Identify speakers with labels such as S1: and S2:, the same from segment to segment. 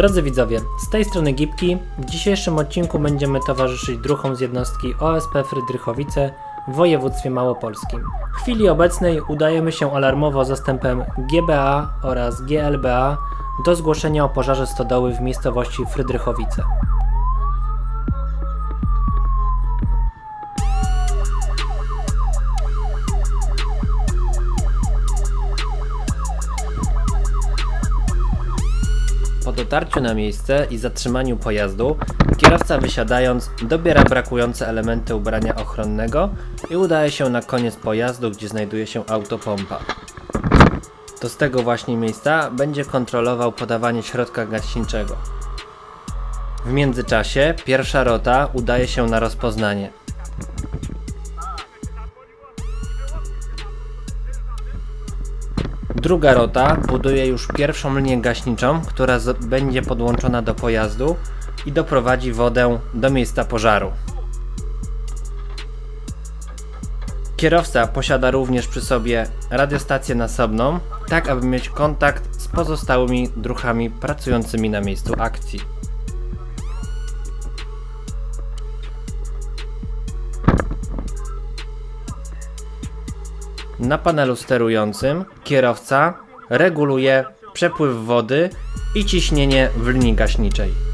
S1: Drodzy widzowie, z tej strony Gipki. W dzisiejszym odcinku będziemy towarzyszyć druhom z jednostki OSP Frydrychowice w województwie małopolskim. W chwili obecnej udajemy się alarmowo zastępem GBA oraz GLBA do zgłoszenia o pożarze stodoły w miejscowości Frydrychowice. Dotarciu na miejsce i zatrzymaniu pojazdu, kierowca wysiadając dobiera brakujące elementy ubrania ochronnego i udaje się na koniec pojazdu, gdzie znajduje się autopompa. To z tego właśnie miejsca będzie kontrolował podawanie środka gaśniczego. W międzyczasie pierwsza rota udaje się na rozpoznanie. Druga rota buduje już pierwszą linię gaśniczą, która będzie podłączona do pojazdu i doprowadzi wodę do miejsca pożaru. Kierowca posiada również przy sobie radiostację nasobną, tak aby mieć kontakt z pozostałymi druhami pracującymi na miejscu akcji. Na panelu sterującym kierowca reguluje przepływ wody i ciśnienie w linii gaśniczej.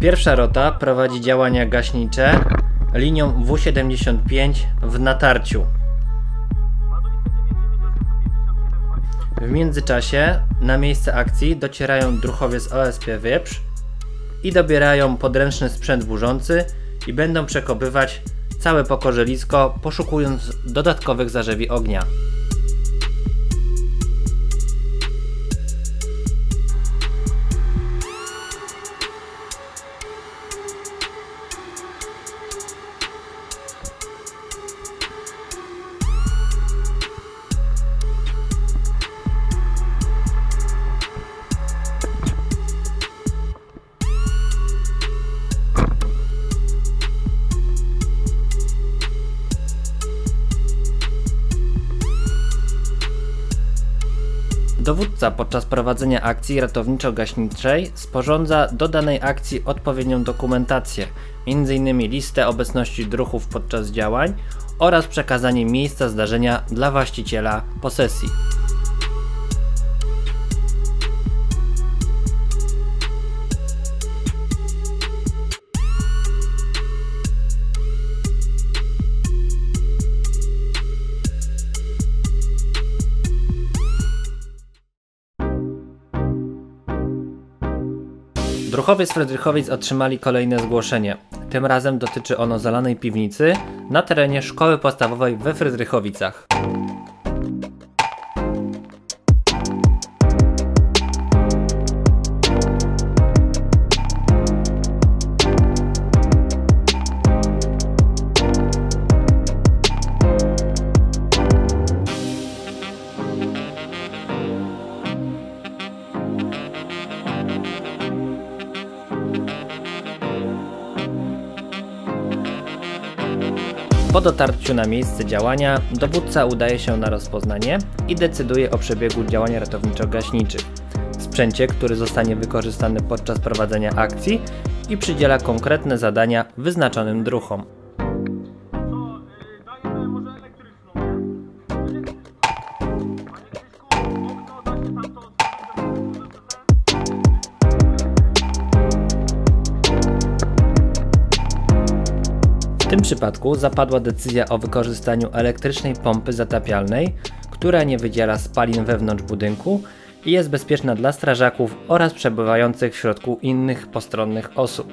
S1: Pierwsza rota prowadzi działania gaśnicze linią W75 w natarciu. W międzyczasie na miejsce akcji docierają druhowie z OSP Wieprz i dobierają podręczny sprzęt burzący i będą przekopywać całe pokorzelisko, poszukując dodatkowych zarzewi ognia. Dowódca podczas prowadzenia akcji ratowniczo-gaśniczej sporządza do danej akcji odpowiednią dokumentację, m.in. listę obecności druhów podczas działań oraz przekazanie miejsca zdarzenia dla właściciela posesji. Druchowie z Fredrychowic otrzymali kolejne zgłoszenie. Tym razem dotyczy ono zalanej piwnicy na terenie szkoły podstawowej we Frydrychowicach. Po dotarciu na miejsce działania, dowódca udaje się na rozpoznanie i decyduje o przebiegu działań ratowniczo-gaśniczych, sprzęcie, który zostanie wykorzystany podczas prowadzenia akcji i przydziela konkretne zadania wyznaczonym druhom. Tym przypadku zapadła decyzja o wykorzystaniu elektrycznej pompy zatapialnej, która nie wydziela spalin wewnątrz budynku i jest bezpieczna dla strażaków oraz przebywających w środku innych postronnych osób.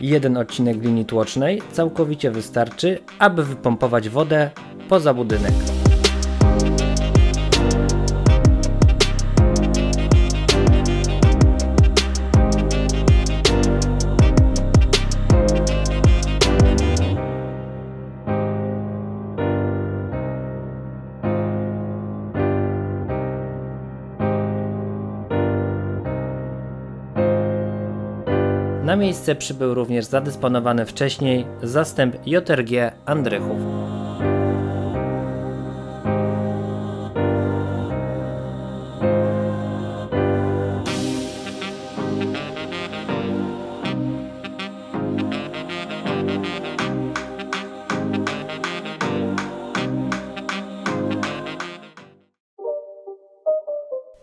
S1: Jeden odcinek linii tłocznej całkowicie wystarczy, aby wypompować wodę poza budynek. Na miejsce przybył również zadysponowany wcześniej zastęp JRG Andrychów.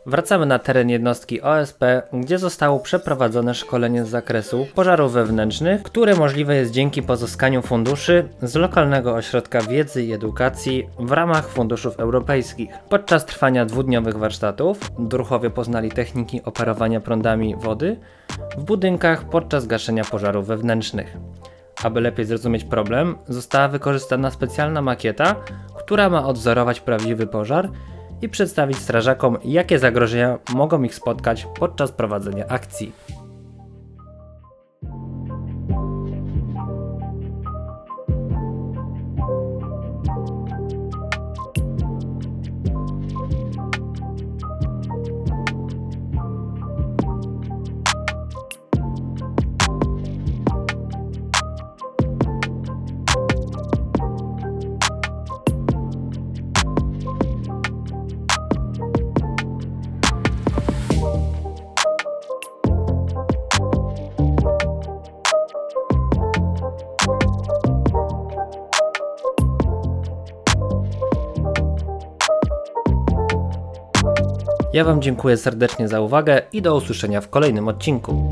S1: Wracamy na teren jednostki OSP, gdzie zostało przeprowadzone szkolenie z zakresu pożarów wewnętrznych, które możliwe jest dzięki pozyskaniu funduszy z lokalnego ośrodka wiedzy i edukacji w ramach funduszów europejskich. Podczas trwania dwudniowych warsztatów druchowie poznali techniki operowania prądami wody w budynkach podczas gaszenia pożarów wewnętrznych. Aby lepiej zrozumieć problem, została wykorzystana specjalna makieta, która ma odzorować prawdziwy pożar i przedstawić strażakom, jakie zagrożenia mogą ich spotkać podczas prowadzenia akcji. Ja Wam dziękuję serdecznie za uwagę i do usłyszenia w kolejnym odcinku.